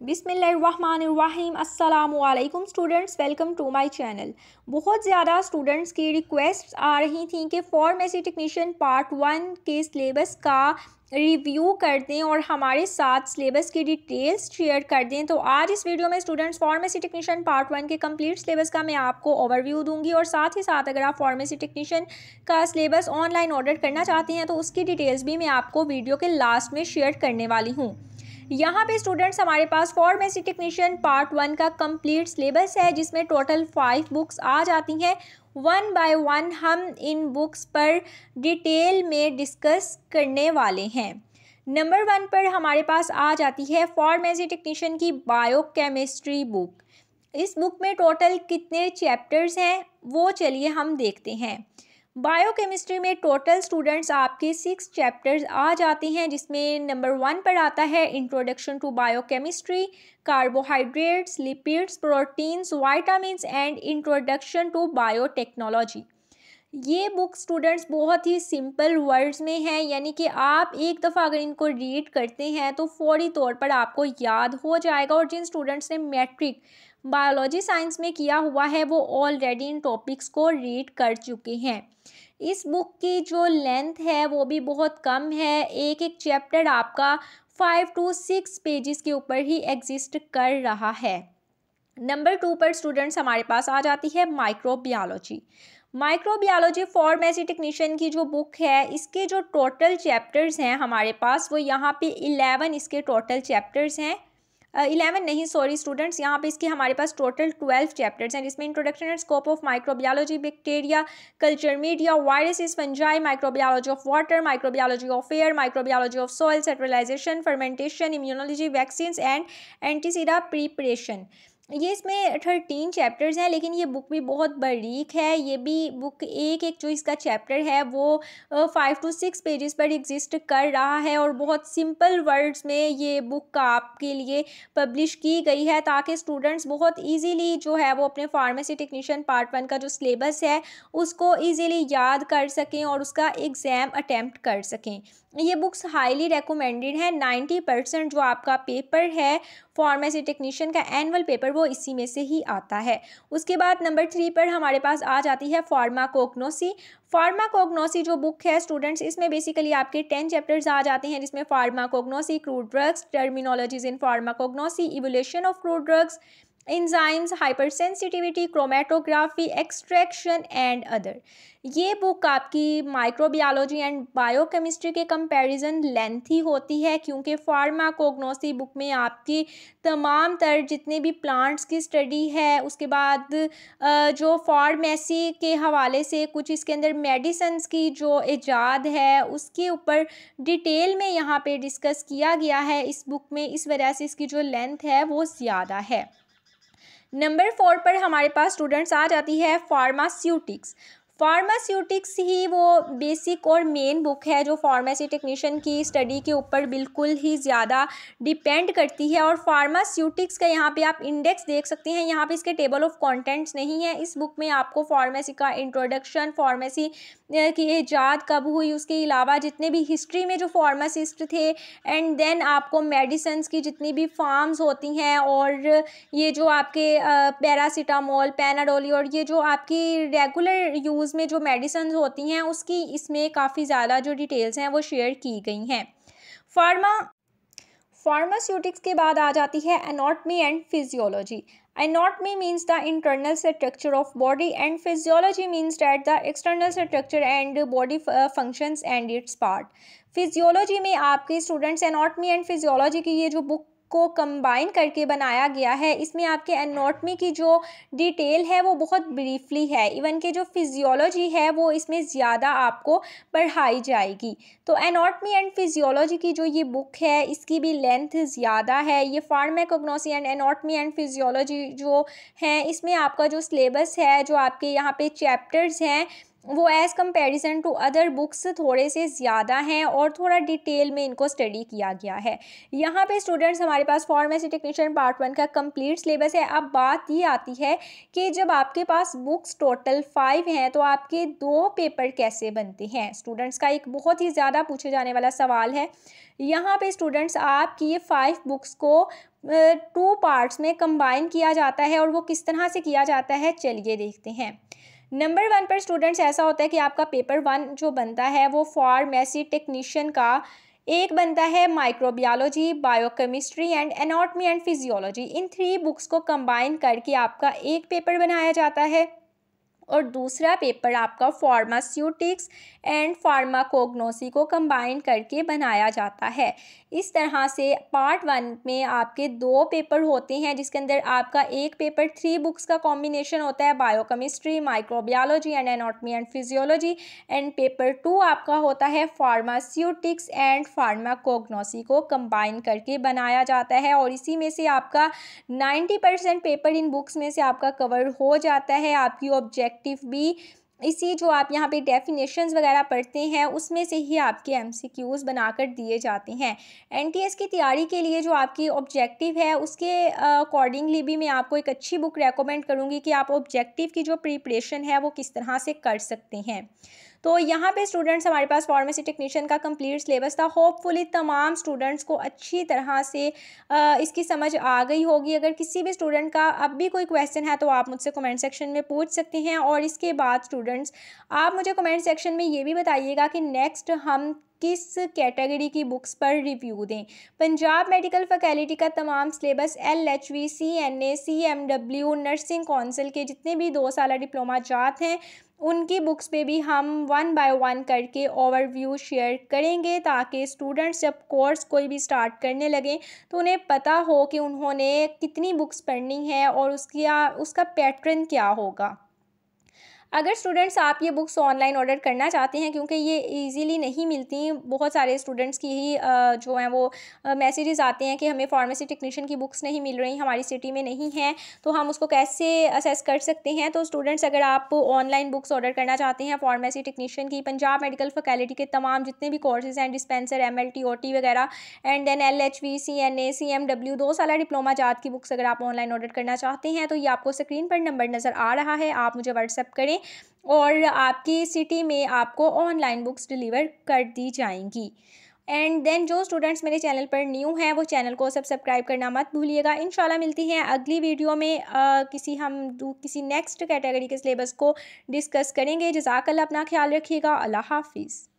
बिसमीम अल्लाम students, welcome to my channel. बहुत ज़्यादा स्टूडेंट्स की रिक्वेस्ट आ रही थी कि फार्मेसी टेक्नीशियन पार्ट वन के सिलेबस का रिव्यू कर दें और हमारे साथ सिलेबस की डिटेल्स शेयर कर दें। तो आज इस वीडियो में students, pharmacy technician part one के कंप्लीट सिलेबस का मैं आपको ओवरव्यू दूँगी और साथ ही साथ अगर आप फार्मेसी टेक्नीशियन का सिलेबस ऑनलाइन ऑर्डर करना चाहते हैं तो उसकी डिटेल्स भी मैं आपको वीडियो के लास्ट में शेयर करने वाली हूँ। यहाँ पे स्टूडेंट्स हमारे पास फार्मेसी टेक्नीशियन पार्ट वन का कंप्लीट सिलेबस है, जिसमें टोटल फाइव बुक्स आ जाती हैं। वन बाय वन हम इन बुक्स पर डिटेल में डिस्कस करने वाले हैं। नंबर वन पर हमारे पास आ जाती है फार्मेसी टेक्नीशियन की बायोकेमिस्ट्री बुक इस बुक में टोटल कितने चैप्टर्स हैं, वो चलिए हम देखते हैं। बायोकेमिस्ट्री में टोटल स्टूडेंट्स आपके सिक्स चैप्टर्स आ जाते हैं, जिसमें नंबर वन पर आता है introduction to biochemistry carbohydrates lipids proteins vitamins and introduction to biotechnology ये बुक स्टूडेंट्स बहुत ही सिंपल वर्ड्स में है, यानी कि आप एक दफ़ा अगर इनको रीड करते हैं तो फौरी तौर पर आपको याद हो जाएगा। और जिन स्टूडेंट्स ने मैट्रिक बायोलॉजी साइंस में किया हुआ है, वो ऑलरेडी इन टॉपिक्स को रीड कर चुके हैं। इस बुक की जो लेंथ है, वो भी बहुत कम है। एक एक चैप्टर आपका फाइव टू सिक्स पेजेस के ऊपर ही एग्जिस्ट कर रहा है। नंबर टू पर स्टूडेंट्स हमारे पास आ जाती है माइक्रोबियोलॉजी माइक्रोबियोलॉजी फॉर्मेसी टेक्नीशियन की जो बुक है, इसके जो टोटल चैप्टर्स हैं हमारे पास, वो यहाँ पे इलेवन इसके टोटल चैप्टर्स हैं। इलेवन uh, नहीं सॉरी स्टूडेंट्स यहाँ पे इसके हमारे पास टोटल ट्वेल्व चैप्टर्स हैं जिसमें introduction and scope of microbiology bacteria culture media viruses fungi microbiology of water microbiology of air microbiology of soil sterilization fermentation immunology vaccine and antisera preparation ये इसमें thirteen chapters हैं, लेकिन ये book भी बहुत बारीक है। ये भी बुक एक एक जो इसका चैप्टर है, वो फाइव टू सिक्स पेजेस पर एग्जिस्ट कर रहा है और बहुत सिंपल वर्ड्स में ये बुक आपके लिए पब्लिश की गई है ताकि स्टूडेंट्स बहुत इजीली जो है वो अपने फार्मेसी टेक्नीशियन पार्ट वन का जो सिलेबस है, उसको ईज़िली याद कर सकें और उसका एग्ज़ाम अटैम्प्ट कर सकें। ये बुक्स हाईली रिकमेंडेड है। नाइन्टी परसेंट जो आपका पेपर है फार्मेसी टेक्नीशियन का एनुअल पेपर वो इसी में से ही आता है। उसके बाद नंबर थ्री पर हमारे पास आ जाती है फार्माकोग्नोसी फार्माकोग्नोसी जो बुक है स्टूडेंट्स इसमें बेसिकली आपके टेन चैप्टर्स आ जाते हैं, जिसमें pharmacognosy crude drugs terminologies in pharmacognosy evolution of crude drugs enzymes, hypersensitivity chromatography extraction and other ये बुक आपकी माइक्रोबियोलॉजी एंड बायोकेमिस्ट्री के कंपैरिजन लेंथी होती है, क्योंकि फार्माकोग्नोसी बुक में आपकी तमाम तर जितने भी प्लांट्स की स्टडी है, उसके बाद जो फार्मेसी के हवाले से कुछ इसके अंदर मेडिसन्स की जो ईजाद है, उसके ऊपर डिटेल में यहाँ पे डिस्कस किया गया है, इस बुक में, इस वजह से इसकी जो लेंथ है वो ज़्यादा है। नंबर फोर पर हमारे पास स्टूडेंट्स आ जाती है फार्मास्यूटिक्स फार्मास्यूटिक्स ही वो बेसिक और मेन बुक है, जो फार्मेसी टेक्नीशियन की स्टडी के ऊपर बिल्कुल ही ज़्यादा डिपेंड करती है। और फार्मास्यूटिक्स का यहाँ पे आप इंडेक्स देख सकते हैं। यहाँ पे इसके टेबल ऑफ़ कंटेंट्स नहीं है। इस बुक में आपको फार्मेसी का इंट्रोडक्शन फार्मेसी की ईजाद कब हुई, उसके अलावा जितने भी हिस्ट्री में जो फार्मासिस्ट थे एंड देन आपको मेडिसन की जितनी भी फार्म्स होती हैं, और ये जो आपके पैरासीटामोल पैनाडोली और ये जो आपकी रेगुलर यूज़ न्यूज़ में जो मेडिसन होती हैं, उसकी इसमें काफ़ी ज़्यादा जो डिटेल्स हैं, वो शेयर की गई हैं। फार्मा फार्मास्यूटिक्स के बाद आ जाती है anatomy and physiology anatomy means the internal structure of body and physiology means that the external structure and body functions and its part physiology में आपके स्टूडेंट्स एनाटमी एंड फिजियोलॉजी की ये जो बुक को कंबाइन करके बनाया गया है। इसमें आपके एनोटमी की जो डिटेल है, वो बहुत ब्रीफली है। इवन के जो फिजियोलॉजी है, वो इसमें ज़्यादा आपको पढ़ाई जाएगी। तो एनोटमी एंड फिजियोलॉजी की जो ये बुक है, इसकी भी लेंथ ज़्यादा है। ये pharmacognosy and anatomy and physiology जो है, इसमें आपका जो सिलेबस है, जो आपके यहाँ पे चैप्टर्स हैं वो as comparison to other books थोड़े से ज़्यादा हैं और थोड़ा डिटेल में इनको स्टडी किया गया है। यहाँ पे स्टूडेंट्स हमारे पास फार्मेसी टेक्नीशियन पार्ट वन का कंप्लीट सिलेबस है। अब बात ये आती है कि जब आपके पास बुक्स टोटल फाइव हैं तो आपके दो पेपर कैसे बनते हैं? स्टूडेंट्स का एक बहुत ही ज़्यादा पूछे जाने वाला सवाल है। यहाँ पे स्टूडेंट्स आपकी ये फाइव बुक्स को टू पार्ट्स में कंबाइन किया जाता है और वो किस तरह से किया जाता है, चलिए देखते हैं। नंबर वन पर स्टूडेंट्स ऐसा होता है कि आपका पेपर वन जो बनता है, वो फार्मेसी टेक्नीशियन का एक बनता है microbiology biochemistry and anatomy and physiology in three books को कंबाइन करके आपका एक पेपर बनाया जाता है। और दूसरा पेपर आपका फार्मास्यूटिक्स एंड फार्माकोग्नोसी को कंबाइन करके बनाया जाता है। इस तरह से पार्ट वन में आपके दो पेपर होते हैं, जिसके अंदर आपका एक पेपर थ्री बुक्स का कॉम्बिनेशन होता है biochemistry microbiology and anatomy and physiology and paper two आपका होता है फार्मास्यूटिक्स एंड फार्माकोग्नोसी को कंबाइन करके बनाया जाता है। और इसी में से आपका नाइन्टी परसेंट पेपर इन बुक्स में से आपका कवर हो जाता है, आपकी ऑब्जेक्ट ऑब्जेक्टिव भी इसी जो आप यहाँ पे डेफिनेशंस वगैरह पढ़ते हैं, उसमें से ही आपके एमसीक्यूज़ बनाकर दिए जाते हैं। एनटीएस की तैयारी के लिए जो आपकी ऑब्जेक्टिव है, उसके अकॉर्डिंगली भी मैं आपको एक अच्छी बुक रेकमेंड करूँगी कि आप ऑब्जेक्टिव की जो प्रिपरेशन है, वो किस तरह से कर सकते हैं। तो यहाँ पे स्टूडेंट्स हमारे पास फार्मेसी टेक्नीशियन का कंप्लीट सिलेबस था। होपफुली तमाम स्टूडेंट्स को अच्छी तरह से इसकी समझ आ गई होगी। अगर किसी भी स्टूडेंट का अब भी कोई क्वेश्चन है तो आप मुझसे कमेंट सेक्शन में पूछ सकते हैं। और इसके बाद स्टूडेंट्स आप मुझे कमेंट सेक्शन में ये भी बताइएगा कि नेक्स्ट हम किस कैटेगरी की बुक्स पर रिव्यू दें? पंजाब मेडिकल फैकल्टी का तमाम syllabus L H V C N A C M W nursing council के जितने भी दो साल डिप्लोमा जात हैं, उनकी बुक्स पे भी हम वन बाय वन करके ओवरव्यू शेयर करेंगे ताकि स्टूडेंट्स जब कोर्स कोई भी स्टार्ट करने लगें तो उन्हें पता हो कि उन्होंने कितनी बुक्स पढ़नी है और उसकी, उसका पैटर्न क्या होगा। अगर स्टूडेंट्स आप ये बुक्स ऑनलाइन ऑर्डर करना चाहते हैं, क्योंकि ये इजीली नहीं मिलती, बहुत सारे स्टूडेंट्स की ही जो हैं वो मैसेजेस आते हैं कि हमें फार्मेसी टेक्नीशियन की बुक्स नहीं मिल रही, हमारी सिटी में नहीं हैं तो हम उसको कैसे असेस कर सकते हैं? तो स्टूडेंट्स अगर आप ऑनलाइन बुक्स ऑर्डर करना चाहते हैं फार्मेसी टेक्नीशियन की, पंजाब मेडिकल फैकल्टी के तमाम जितने भी कोर्सेज हैं dispenser M L T O T वगैरह and then L H V C N A C M W दो साल डिप्लोमा जात की बुक्स अगर आप ऑनलाइन ऑर्डर करना चाहते हैं तो ये आपको स्क्रीन पर नंबर नज़र आ रहा है, आप मुझे व्हाट्सअप करें और आपकी सिटी में आपको ऑनलाइन बुक्स डिलीवर कर दी जाएँगी। एंड देन जो स्टूडेंट्स मेरे चैनल पर न्यू हैं वो चैनल को सब सब्सक्राइब करना मत भूलिएगा। इंशाल्लाह मिलती हैं अगली वीडियो में आ, किसी हम किसी नेक्स्ट कैटेगरी के सिलेबस को डिस्कस करेंगे। जजाकल अपना ख्याल रखिएगा। अल्लाह हाफिज़।